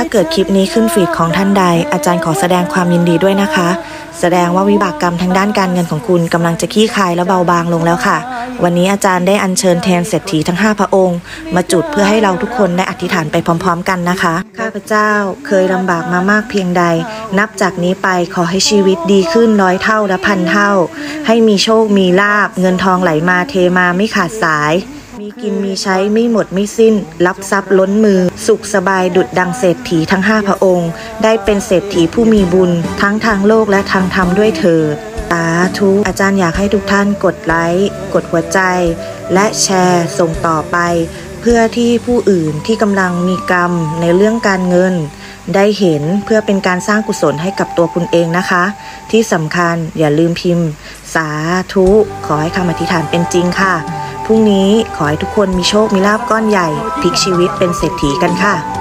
ถ้าเกิดคลิปนี้ขึ้นฟีดของท่านใด อาจารย์ขอแสดงความยินดีด้วยนะคะ แสดงว่าวิบากกรรมทางด้านการเงินของคุณกำลังจะคลี่คายและเบาบางลงแล้วค่ะ วันนี้อาจารย์ได้อัญเชิญแทนเศรษฐีทั้ง 5 พระองค์ มาจุดเพื่อให้เราทุกคนได้อธิษฐานไปพร้อม ๆ กันนะคะ ข้าพเจ้าเคยลำบากมามากเพียงใด นับจากนี้ไปขอให้ชีวิตดีขึ้นร้อยเท่าและพันเท่า ให้มีโชคมีลาบเงินทองไหลมาเทมาไม่ขาดสาย มีกินมีใช้ไม่หมดไม่สิ้น รับทรัพย์ล้นมือ สุขสบายดุดดังเศรษฐีทั้งห้าพระองค์ ได้เป็นเศรษฐีผู้มีบุญ ทั้งทางโลกและทางธรรมด้วยเถิดสาธุอาจารย์อยากให้ทุกท่านกดไลค์กดหัวใจ และแชร์ส่งต่อไป เพื่อที่ผู้อื่นที่กำลังมีกรรมในเรื่องการเงิน ได้เห็นเพื่อเป็นการสร้างกุศลให้กับตัวคุณเองนะคะ ที่สำคัญอย่าลืมพิมพ์ สาธุขอให้คำอธิษฐานเป็นจริงค่ะ พรุ่งนี้ขอให้ทุกคนมีโชค มีลาบก้อนใหญ่พลิกชีวิตเป็นเศรษฐีกันค่ะ